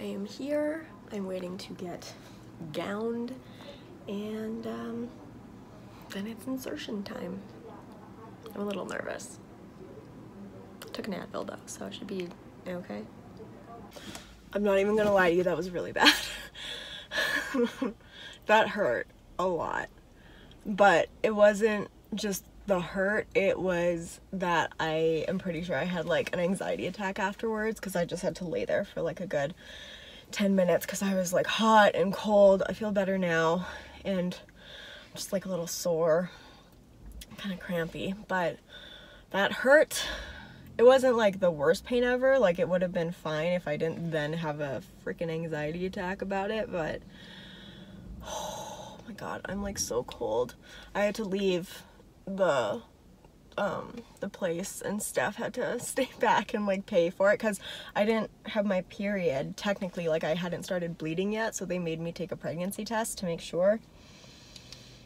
I am here. I'm waiting to get gowned and um, then it's insertion time. I'm a little nervous. Took an Advil though, so I should be okay. I'm not even gonna lie to you, that was really bad. that hurt a lot. But it wasn't just the hurt, it was that I am pretty sure I had like an anxiety attack afterwards because I just had to lay there for like a good 10 minutes because I was like hot and cold. I feel better now and just like a little sore, kind of crampy, but that hurt. It wasn't like the worst pain ever, like it would have been fine if I didn't then have a freaking anxiety attack about it, but oh my god, I'm like so cold. I had to leave the um, the place and Steph had to stay back and like pay for it because I didn't have my period. Technically like I hadn't started bleeding yet so they made me take a pregnancy test to make sure.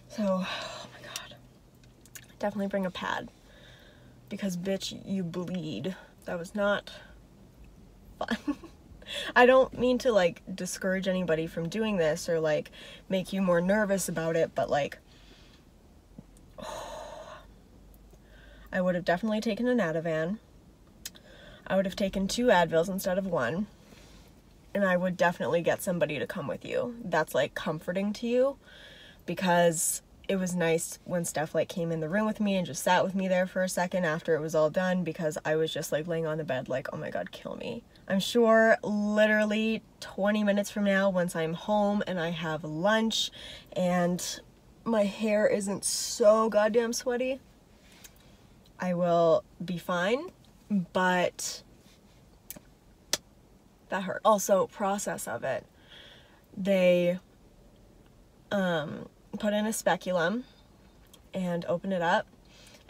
So oh my god. Definitely bring a pad because bitch you bleed. That was not fun. I don't mean to like discourage anybody from doing this or like make you more nervous about it but like I would have definitely taken an Ativan. I would have taken two Advils instead of one. And I would definitely get somebody to come with you. That's like comforting to you because it was nice when Steph like came in the room with me and just sat with me there for a second after it was all done because I was just like laying on the bed like, oh my god, kill me. I'm sure literally 20 minutes from now once I'm home and I have lunch and my hair isn't so goddamn sweaty, I will be fine, but that hurt. Also, process of it. They um, put in a speculum and open it up,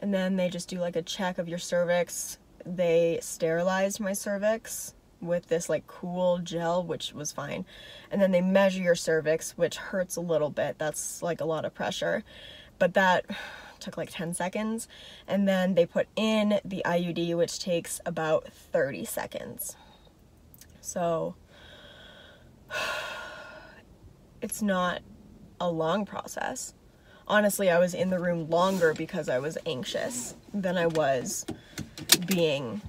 and then they just do like a check of your cervix. They sterilized my cervix with this like cool gel, which was fine. And then they measure your cervix, which hurts a little bit. That's like a lot of pressure. But that took like 10 seconds. And then they put in the IUD, which takes about 30 seconds. So it's not a long process. Honestly, I was in the room longer because I was anxious than I was being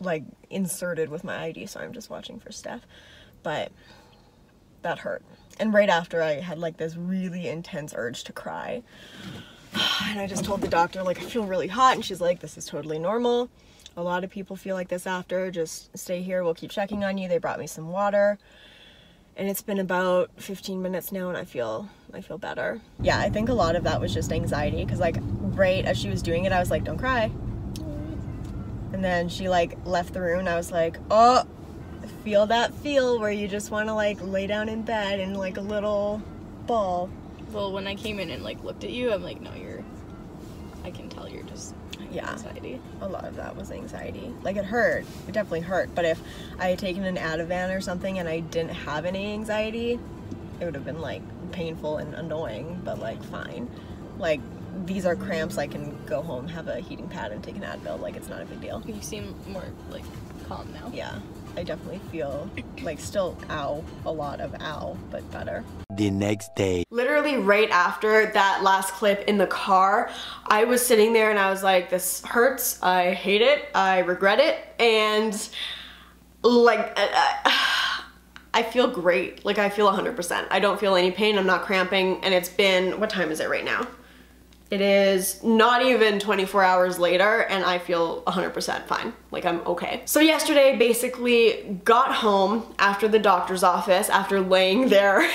like inserted with my ID, so I'm just watching for Steph. But that hurt. And right after I had like this really intense urge to cry. And I just told the doctor, like, I feel really hot. And she's like, this is totally normal. A lot of people feel like this after. Just stay here. We'll keep checking on you. They brought me some water. And it's been about 15 minutes now and I feel I feel better. Yeah, I think a lot of that was just anxiety because like right as she was doing it, I was like, don't cry. And then she like left the room and I was like, oh, feel that feel where you just want to like lay down in bed in like a little ball well, when I came in and like looked at you, I'm like, no, you're. I can tell you're just yeah anxiety. A lot of that was anxiety. Like it hurt. It definitely hurt. But if I had taken an Ativan or something and I didn't have any anxiety, it would have been like painful and annoying, but like fine. Like these are cramps. I can go home, have a heating pad, and take an Advil. Like it's not a big deal. You seem more like calm now. Yeah. I definitely feel like still ow, a lot of ow, but better. The next day. Literally right after that last clip in the car, I was sitting there and I was like, this hurts, I hate it, I regret it, and like, uh, uh I feel great. Like I feel 100%. I don't feel any pain, I'm not cramping, and it's been, what time is it right now? It is not even 24 hours later and I feel 100% fine. Like I'm okay. So yesterday basically got home after the doctor's office after laying there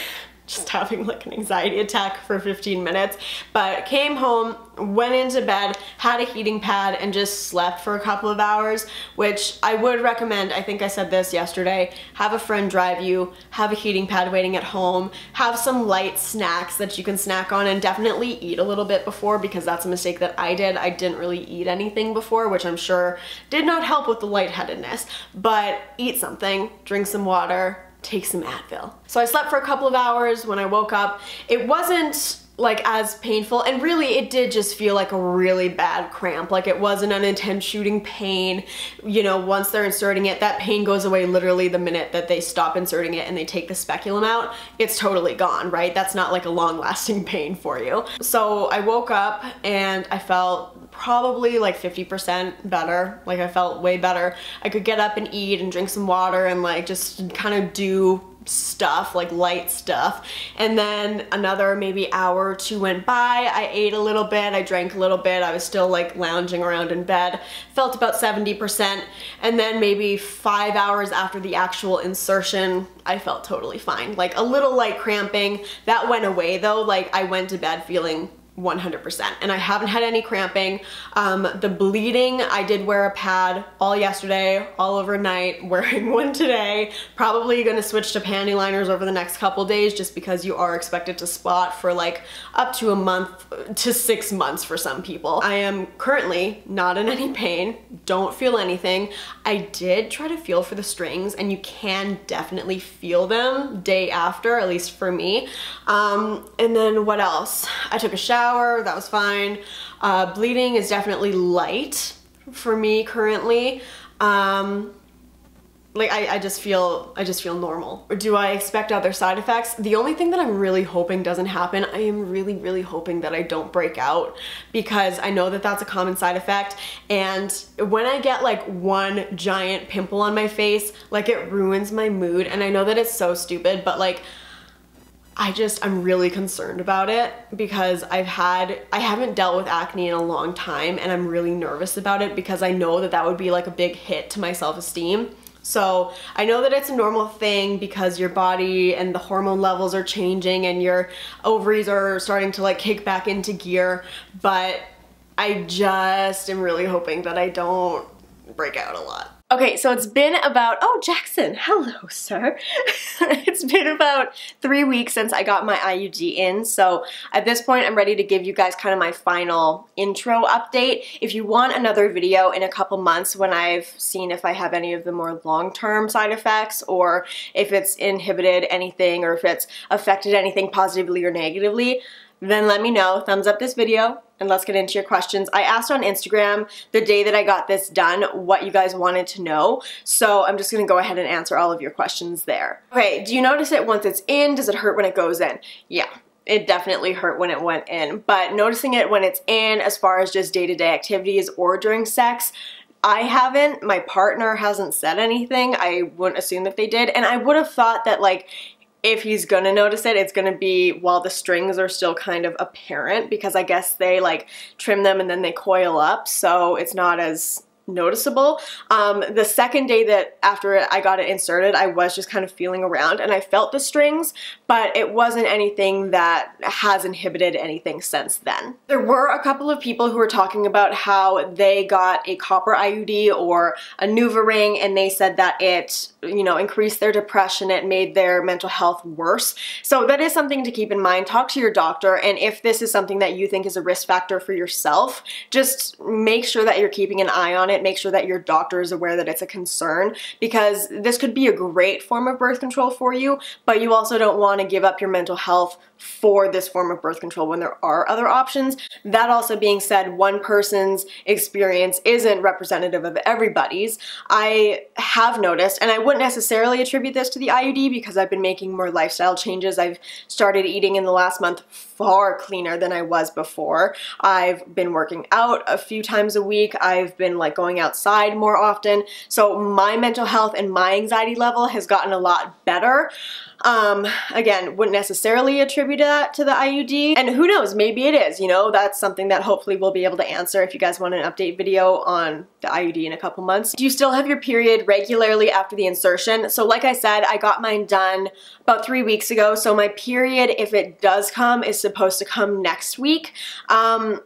just having like an anxiety attack for 15 minutes, but came home, went into bed, had a heating pad, and just slept for a couple of hours, which I would recommend, I think I said this yesterday, have a friend drive you, have a heating pad waiting at home, have some light snacks that you can snack on, and definitely eat a little bit before because that's a mistake that I did. I didn't really eat anything before, which I'm sure did not help with the lightheadedness, but eat something, drink some water, take some Advil. So I slept for a couple of hours. When I woke up. It wasn't like as painful. And really it did just feel like a really bad cramp. Like it wasn't an intense shooting pain. You know once they're inserting it that pain goes away literally the minute that they stop inserting it and they take the speculum out. It's totally gone right? That's not like a long lasting pain for you. So I woke up and I felt probably like 50% better like I felt way better I could get up and eat and drink some water and like just kind of do stuff, like light stuff. And then another maybe hour or two went by. I ate a little bit, I drank a little bit. I was still like lounging around in bed. Felt about 70%. And then maybe five hours after the actual insertion, I felt totally fine. Like a little light cramping. That went away though. Like I went to bed feeling 100% and I haven't had any cramping. Um, the bleeding, I did wear a pad all yesterday, all overnight, wearing one today. Probably gonna switch to panty liners over the next couple days just because you are expected to spot for like up to a month to six months for some people. I am currently not in any pain, don't feel anything. I did try to feel for the strings and you can definitely feel them day after, at least for me. Um, and then what else? I took a shower shower, that was fine. Uh, bleeding is definitely light for me currently. Um, like I, I just feel I just feel normal. Or do I expect other side effects? The only thing that I'm really hoping doesn't happen, I am really really hoping that I don't break out because I know that that's a common side effect and when I get like one giant pimple on my face, like it ruins my mood and I know that it's so stupid, but like I just, I'm really concerned about it because I've had, I haven't dealt with acne in a long time and I'm really nervous about it because I know that that would be like a big hit to my self-esteem. So I know that it's a normal thing because your body and the hormone levels are changing and your ovaries are starting to like kick back into gear, but I just am really hoping that I don't break out a lot. Okay, so it's been about, oh, Jackson, hello, sir. it's been about three weeks since I got my IUD in, so at this point I'm ready to give you guys kind of my final intro update. If you want another video in a couple months when I've seen if I have any of the more long-term side effects or if it's inhibited anything or if it's affected anything positively or negatively, then let me know. Thumbs up this video and let's get into your questions. I asked on Instagram the day that I got this done what you guys wanted to know. So I'm just gonna go ahead and answer all of your questions there. Okay, do you notice it once it's in? Does it hurt when it goes in? Yeah, it definitely hurt when it went in. But noticing it when it's in as far as just day-to-day -day activities or during sex, I haven't, my partner hasn't said anything. I wouldn't assume that they did. And I would have thought that like if he's gonna notice it, it's gonna be while the strings are still kind of apparent because I guess they like trim them and then they coil up so it's not as noticeable. Um, the second day that after I got it inserted, I was just kind of feeling around and I felt the strings, but it wasn't anything that has inhibited anything since then. There were a couple of people who were talking about how they got a copper IUD or a NuvaRing ring and they said that it, you know, increased their depression, it made their mental health worse. So that is something to keep in mind. Talk to your doctor and if this is something that you think is a risk factor for yourself, just make sure that you're keeping an eye on it it, make sure that your doctor is aware that it's a concern because this could be a great form of birth control for you, but you also don't want to give up your mental health for this form of birth control when there are other options. That also being said, one person's experience isn't representative of everybody's. I have noticed, and I wouldn't necessarily attribute this to the IUD because I've been making more lifestyle changes. I've started eating in the last month far cleaner than I was before. I've been working out a few times a week. I've been like going outside more often. So my mental health and my anxiety level has gotten a lot better. Um, again, wouldn't necessarily attribute that to the IUD. And who knows, maybe it is, you know, that's something that hopefully we'll be able to answer if you guys want an update video on the IUD in a couple months. Do you still have your period regularly after the insertion? So like I said, I got mine done about three weeks ago. So my period, if it does come, is supposed to come next week. Um,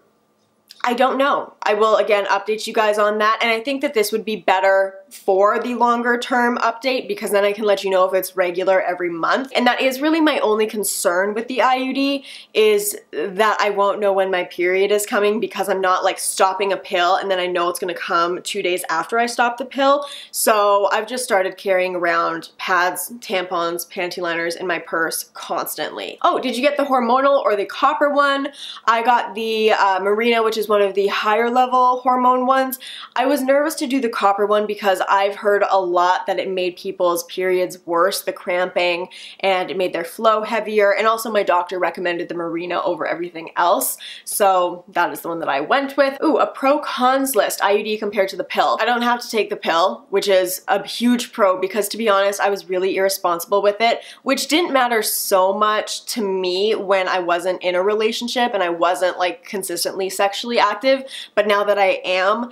I don't know. I will again update you guys on that and I think that this would be better for the longer term update because then I can let you know if it's regular every month. And that is really my only concern with the IUD is that I won't know when my period is coming because I'm not like stopping a pill and then I know it's gonna come two days after I stop the pill. So I've just started carrying around pads, tampons, panty liners in my purse constantly. Oh, did you get the hormonal or the copper one? I got the uh, Mirena, which is one of the higher level hormone ones. I was nervous to do the copper one because I've heard a lot that it made people's periods worse, the cramping, and it made their flow heavier. And also my doctor recommended the Mirena over everything else. So that is the one that I went with. Ooh, a pro cons list, IUD compared to the pill. I don't have to take the pill, which is a huge pro because to be honest, I was really irresponsible with it, which didn't matter so much to me when I wasn't in a relationship and I wasn't like consistently sexually active. But now that I am,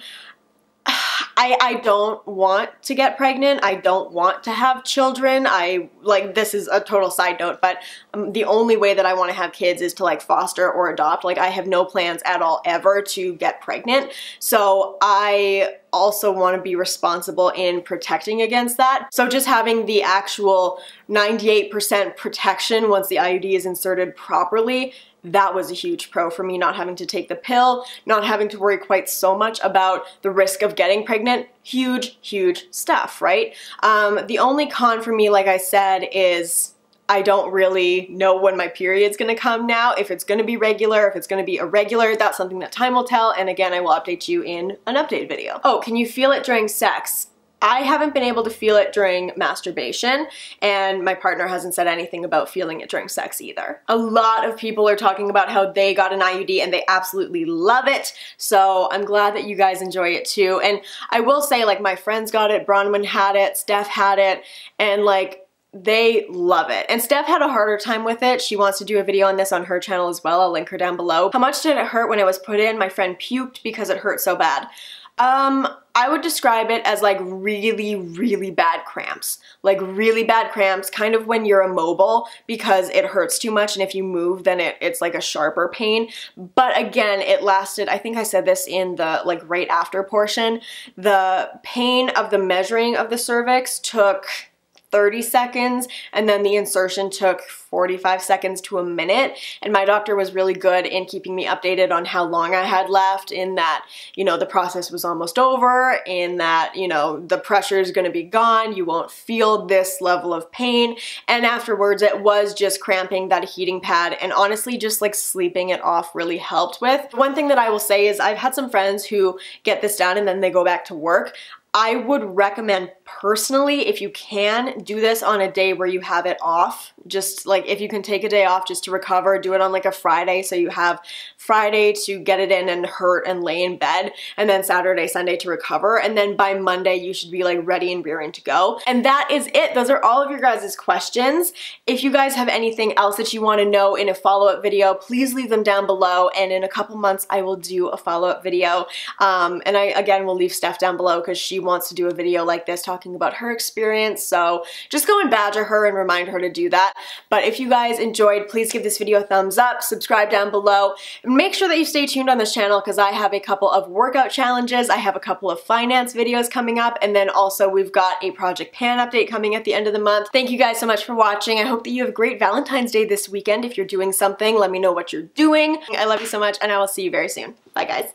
I, I don't want to get pregnant. I don't want to have children. I like this is a total side note, but um, the only way that I want to have kids is to like foster or adopt. Like I have no plans at all ever to get pregnant. So I also want to be responsible in protecting against that. So just having the actual 98% protection once the IUD is inserted properly that was a huge pro for me not having to take the pill, not having to worry quite so much about the risk of getting pregnant. Huge, huge stuff, right? Um, the only con for me, like I said, is I don't really know when my period's gonna come now, if it's gonna be regular, if it's gonna be irregular, that's something that time will tell, and again, I will update you in an update video. Oh, can you feel it during sex? I haven't been able to feel it during masturbation, and my partner hasn't said anything about feeling it during sex either. A lot of people are talking about how they got an IUD and they absolutely love it, so I'm glad that you guys enjoy it too. And I will say, like, my friends got it, Bronwyn had it, Steph had it, and like, they love it. And Steph had a harder time with it. She wants to do a video on this on her channel as well. I'll link her down below. How much did it hurt when it was put in? My friend puked because it hurt so bad. Um, I would describe it as like really, really bad cramps. Like really bad cramps, kind of when you're immobile because it hurts too much and if you move then it, it's like a sharper pain. But again, it lasted, I think I said this in the like right after portion, the pain of the measuring of the cervix took 30 seconds and then the insertion took 45 seconds to a minute and my doctor was really good in keeping me updated on how long I had left in that you know the process was almost over in that you know the pressure is going to be gone you won't feel this level of pain and afterwards it was just cramping that heating pad and honestly just like sleeping it off really helped with. One thing that I will say is I've had some friends who get this done and then they go back to work. I would recommend personally, if you can, do this on a day where you have it off. Just like if you can take a day off just to recover, do it on like a Friday so you have Friday to get it in and hurt and lay in bed, and then Saturday, Sunday to recover. And then by Monday, you should be like ready and rearing to go. And that is it. Those are all of your guys' questions. If you guys have anything else that you want to know in a follow-up video, please leave them down below. And in a couple months, I will do a follow-up video. Um, and I, again, will leave Steph down below because she wants to do a video like this talking about her experience. So just go and badger her and remind her to do that. But if you guys enjoyed, please give this video a thumbs up, subscribe down below, and make sure that you stay tuned on this channel because I have a couple of workout challenges, I have a couple of finance videos coming up, and then also we've got a Project Pan update coming at the end of the month. Thank you guys so much for watching. I hope that you have a great Valentine's Day this weekend. If you're doing something, let me know what you're doing. I love you so much, and I will see you very soon. Bye, guys.